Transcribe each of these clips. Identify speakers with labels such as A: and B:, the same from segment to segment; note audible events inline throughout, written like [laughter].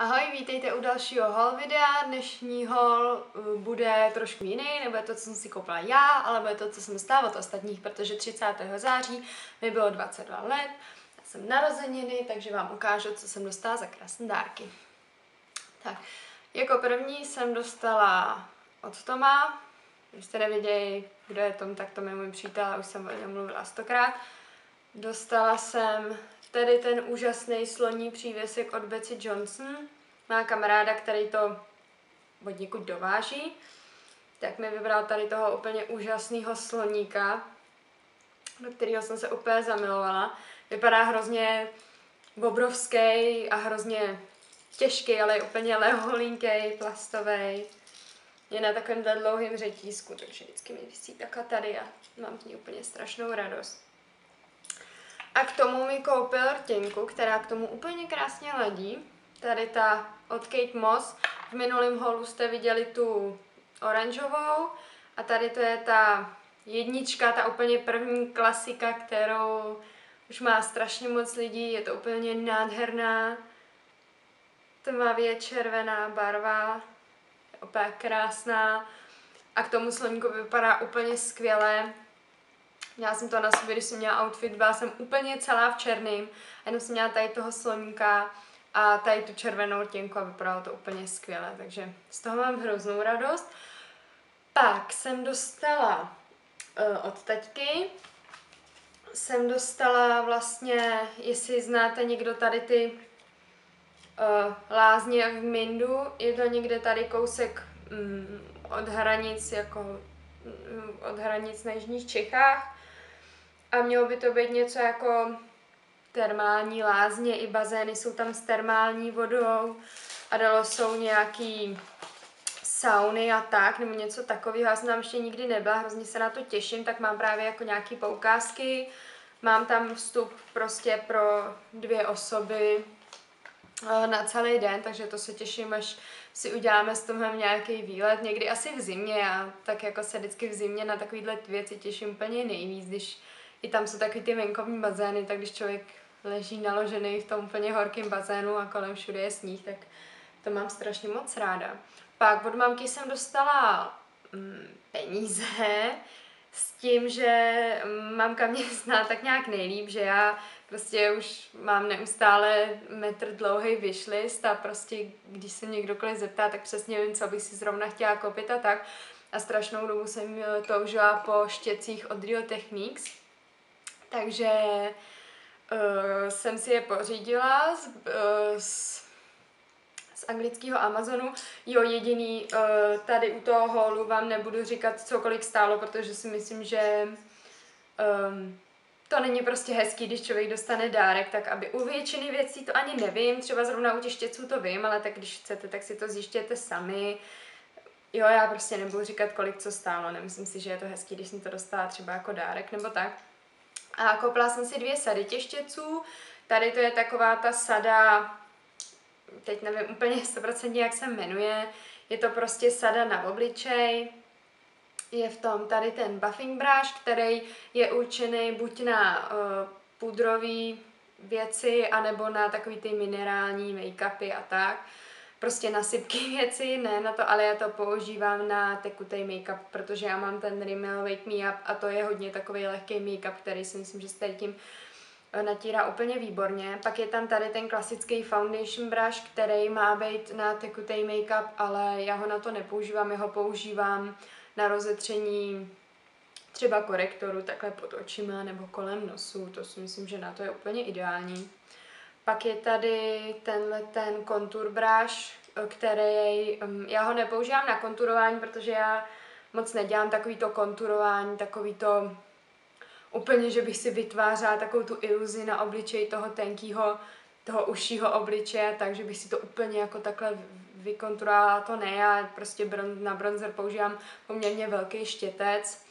A: Ahoj, vítejte u dalšího haul videa. Dnešní haul uh, bude trošku jiný, nebo je to, co jsem si koupila já, ale bude to, co jsem dostala od ostatních, protože 30. září mi bylo 22 let, já jsem narozeniny, takže vám ukážu, co jsem dostala za krásné dárky. Tak, jako první jsem dostala od Toma, když jste nevěděli, kdo je Tom, tak to je můj přítel, už jsem o něm mluvila stokrát. Dostala jsem tady ten úžasný sloní přívěsek od Betsy Johnson. Má kamaráda, který to od někud dováží. Tak mi vybral tady toho úplně úžasného sloníka, do kterého jsem se úplně zamilovala. Vypadá hrozně obrovský a hrozně těžký, ale je úplně leholinký, plastový. Je na takovém dlouhém řetízku, takže vždycky mi vysí taká tady a mám z ní úplně strašnou radost. A k tomu mi koupil rtěnku, která k tomu úplně krásně ladí. Tady ta od Kate Moss. V minulém holu jste viděli tu oranžovou. A tady to je ta jednička, ta úplně první klasika, kterou už má strašně moc lidí. Je to úplně nádherná, tmavě červená barva. Je úplně krásná. A k tomu sloníku vypadá úplně skvěle. Měla jsem to na sobě, když jsem měla outfit, byla jsem úplně celá v černým, jenom jsem měla tady toho sloníka a tady tu červenou těnku a vypadalo to úplně skvěle, takže z toho mám hroznou radost. Pak jsem dostala uh, od taťky, jsem dostala vlastně, jestli znáte někdo tady ty uh, lázně v Mindu, je to někde tady kousek um, od hranic, jako um, od hranic na Jižních Čechách. A mělo by to být něco jako termální lázně, i bazény jsou tam s termální vodou a dalo jsou nějaký sauny a tak, nebo něco takového. Já jsem tam ještě nikdy nebyla, hrozně se na to těším, tak mám právě jako nějaký poukázky. Mám tam vstup prostě pro dvě osoby eh, na celý den, takže to se těším, až si uděláme s tomhle nějaký výlet, někdy asi v zimě, já tak jako se vždycky v zimě na takovýhle věci těším úplně nejvíc, když i tam jsou taky ty venkovní bazény, tak když člověk leží naložený v tom úplně horkém bazénu a kolem všude je sníh, tak to mám strašně moc ráda. Pak od mamky jsem dostala mm, peníze s tím, že mamka mě [laughs] zná tak nějak nejlíp, že já prostě už mám neustále metr dlouhý wishlist a prostě když se někdo zeptá, tak přesně vím, co bych si zrovna chtěla koupit a tak. A strašnou dobu jsem toužila po štěcích od Rio Techniques, takže uh, jsem si je pořídila z, uh, z, z anglického Amazonu. Jo, jediný uh, tady u toho holu vám nebudu říkat, co kolik stálo, protože si myslím, že um, to není prostě hezký, když člověk dostane dárek, tak aby u většiny věcí to ani nevím, třeba zrovna u těch štěců to vím, ale tak když chcete, tak si to zjištěte sami. Jo, já prostě nebudu říkat, kolik co stálo, nemyslím si, že je to hezký, když jsem to dostala třeba jako dárek nebo tak. A koupila jsem si dvě sady těštěců. Tady to je taková ta sada, teď nevím úplně 100% jak se jmenuje, je to prostě sada na obličej. Je v tom tady ten buffing brush, který je určený buď na uh, pudrový věci, anebo na takový ty minerální make-upy a tak prostě na sypky [laughs] věci, ne na to, ale já to používám na tekutý make-up, protože já mám ten Rimmel Wake Me Up a to je hodně takový lehký make-up, který si myslím, že s tím eh, natírá úplně výborně. Pak je tam tady ten klasický foundation brush, který má být na tekutý make-up, ale já ho na to nepoužívám, já ho používám na rozetření třeba korektoru takhle pod očima nebo kolem nosu, to si myslím, že na to je úplně ideální. Pak je tady tenhle ten kontur brush, který, um, já ho nepoužívám na konturování, protože já moc nedělám takový to konturování, takový to úplně, že bych si vytvářela takovou tu iluzi na obličeji toho tenkýho, toho užšího obličeje, takže bych si to úplně jako takhle vykonturovala, to ne, já prostě na bronzer používám poměrně velký štětec,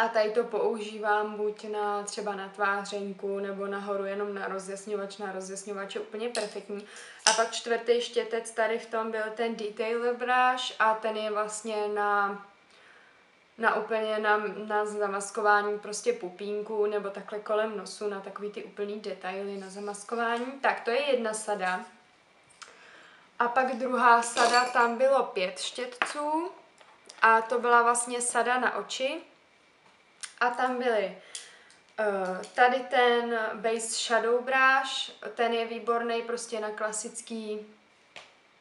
A: a tady to používám buď na třeba na tvářenku nebo nahoru jenom na rozjasňovač. Na rozjasňovač je úplně perfektní. A pak čtvrtý štětec tady v tom byl ten Detailer Brush a ten je vlastně na na úplně na, na zamaskování prostě pupínku nebo takhle kolem nosu na takový ty úplný detaily na zamaskování. Tak to je jedna sada. A pak druhá sada, tam bylo pět štětců a to byla vlastně sada na oči. A tam byly uh, tady ten Base Shadow Brush, ten je výborný prostě na klasický,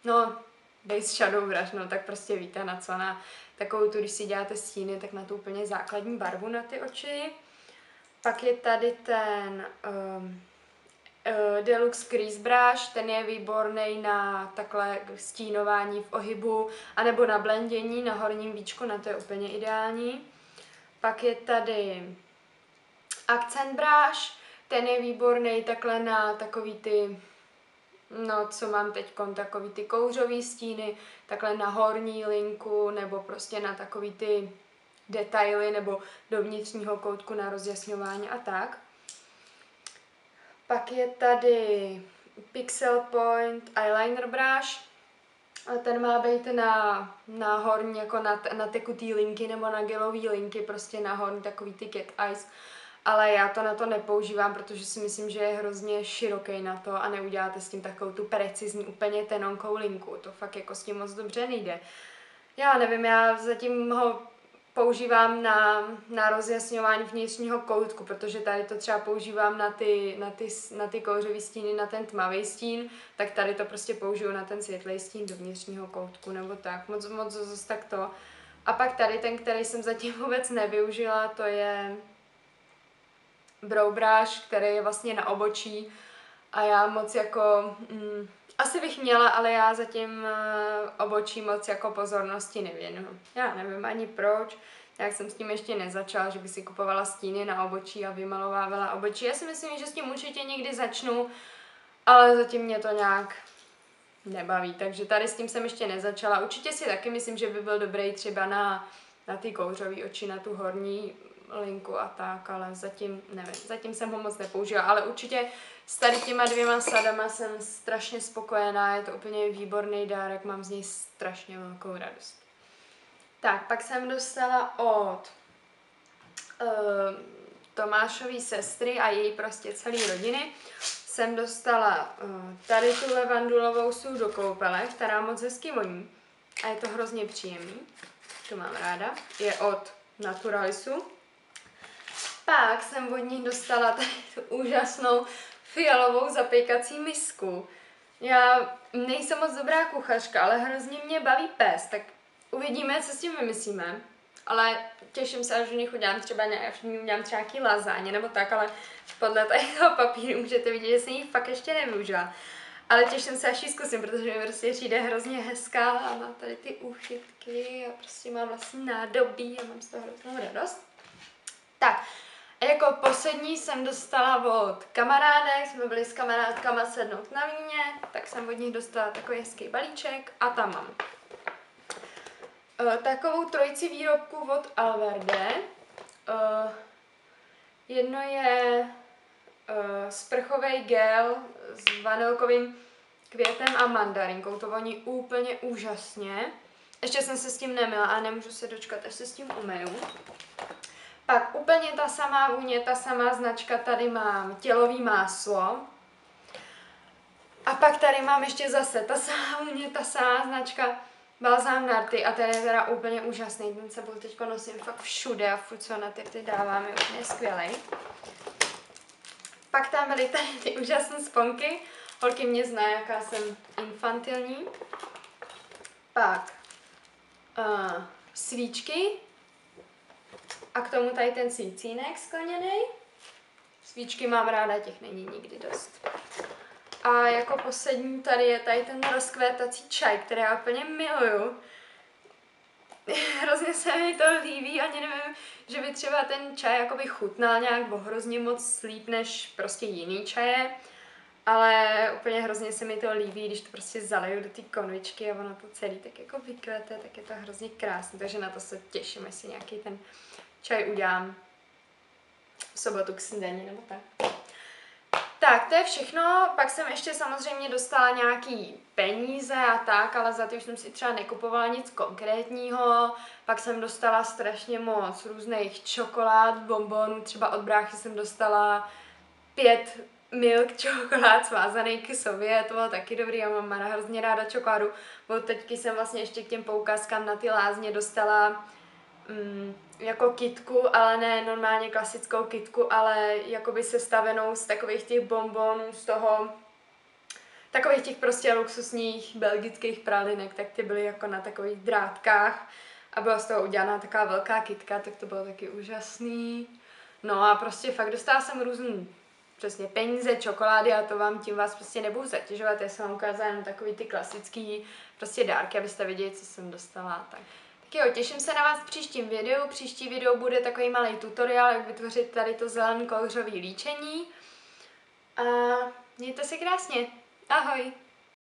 A: no, Base Shadow Brush, no tak prostě víte na co, na takovou tu, když si děláte stíny, tak na tu úplně základní barvu na ty oči. Pak je tady ten um, uh, Deluxe Crease Brush, ten je výborný na takhle stínování v ohybu, anebo na blendění na horním víčku, na to je úplně ideální. Pak je tady Accent Brush, ten je výborný takhle na takový ty, no co mám teď, takový ty kouřový stíny, takhle na horní linku, nebo prostě na takový ty detaily, nebo do vnitřního koutku na rozjasňování a tak. Pak je tady Pixel Point Eyeliner Brush. A ten má být na, na horní, jako na, na tekutý linky nebo na gelový linky, prostě na horní takový ty cat eyes. Ale já to na to nepoužívám, protože si myslím, že je hrozně široký na to a neuděláte s tím takovou tu precizní, úplně tenonkou linku. To fakt jako s tím moc dobře nejde. Já nevím, já zatím ho používám na, na rozjasňování vnitřního koutku, protože tady to třeba používám na ty, na ty, na ty kouřový stíny, na ten tmavý stín, tak tady to prostě použiju na ten světlý stín do vnitřního koutku nebo tak, moc, moc zase tak to. A pak tady ten, který jsem zatím [laughs] vůbec nevyužila, to je brow brush, který je vlastně na obočí a já moc jako, mm, asi bych měla, ale já zatím uh, obočí moc jako pozornosti nevěnuju. Já nevím ani proč, jak jsem s tím ještě nezačala, že by si kupovala stíny na obočí a vymalovávala obočí. Já si myslím, že s tím určitě někdy začnu, ale zatím mě to nějak nebaví, takže tady s tím jsem ještě nezačala. Určitě si taky myslím, že by byl dobrý třeba na, na ty kouřové oči, na tu horní linku a tak, ale zatím nevím, zatím jsem ho moc nepoužila, ale určitě s tady těma dvěma sadama jsem strašně spokojená, je to úplně výborný dárek, mám z něj strašně velkou radost. Tak, pak jsem dostala od uh, Tomášové sestry a její prostě celé rodiny jsem dostala uh, tady tu levandulovou sůl do koupele, která moc hezky voní a je to hrozně příjemný, to mám ráda, je od Naturalisu. Pak jsem od ní dostala tady tu úžasnou fialovou zapékací misku. Já nejsem moc dobrá kuchařka, ale hrozně mě baví pes, tak uvidíme, co s tím vymyslíme. Ale těším se, až v nich udělám třeba, až v nich udělám třeba nějaký lazáně nebo tak, ale podle toho [laughs] papíru můžete vidět, že jsem ji fakt ještě nevyužila. Ale těším se, až ji zkusím, protože mi prostě přijde hrozně hezká a má tady ty úchytky a prostě má vlastní nádobí a mám z toho hroznou radost. Tak, a jako poslední jsem dostala od kamarádek, jsme byli s kamarádkama sednout na víně, tak jsem od nich dostala takový hezký balíček a tam mám uh, takovou trojici výrobků od Alverde. Uh, jedno je uh, sprchový gel s vanilkovým květem a mandarinkou. To voní úplně úžasně. Ještě jsem se s tím nemila a nemůžu se dočkat, až se s tím umeju. Pak úplně ta samá vůně, ta samá značka, tady mám tělový máslo. A pak tady mám ještě zase ta samá vůně, ta samá značka balzám narty a ten je teda úplně úžasný. Ten sebou teď nosím fakt všude a furt co na ty, ty dávám, je úplně skvělý. Pak tam byly tady ty úžasné sponky. Holky mě znají, jaká jsem infantilní. Pak uh, svíčky, a k tomu tady ten sícínek skleněný. Svíčky mám ráda, těch není nikdy dost. A jako poslední tady je tady ten rozkvétací čaj, který já úplně miluju. [laughs] hrozně se mi to líbí, ani nevím, že by třeba ten čaj jakoby chutnal nějak hrozně moc líp než prostě jiný čaje. Ale úplně hrozně se mi to líbí, když to prostě zaleju do té konvičky a ono to celý tak jako vykvete, tak je to hrozně krásné, takže na to se těším, jestli nějaký ten čaj udělám v sobotu k snídaní nebo tak. Tak, to je všechno. Pak jsem ještě samozřejmě dostala nějaký peníze a tak, ale za to už jsem si třeba nekupovala nic konkrétního. Pak jsem dostala strašně moc různých čokolád, bombonů. Třeba od bráchy jsem dostala pět milk čokolád svázaný k sobě, to bylo taky dobrý, já mám hrozně ráda čokoládu, bo teďky jsem vlastně ještě k těm poukázkám na ty lázně dostala mm, jako kitku, ale ne normálně klasickou kitku, ale jakoby sestavenou z takových těch bonbonů, z toho takových těch prostě luxusních belgických pralinek, tak ty byly jako na takových drátkách a byla z toho udělaná taková velká kitka, tak to bylo taky úžasný. No a prostě fakt dostala jsem různý přesně peníze, čokolády a to vám tím vás prostě nebudu zatěžovat, já jsem vám ukázala jenom takový ty klasický prostě dárky, abyste viděli, co jsem dostala. Tak. Tak jo, těším se na vás v příštím videu. Příští video bude takový malý tutoriál, jak vytvořit tady to zelený kouřový líčení. A mějte se krásně. Ahoj!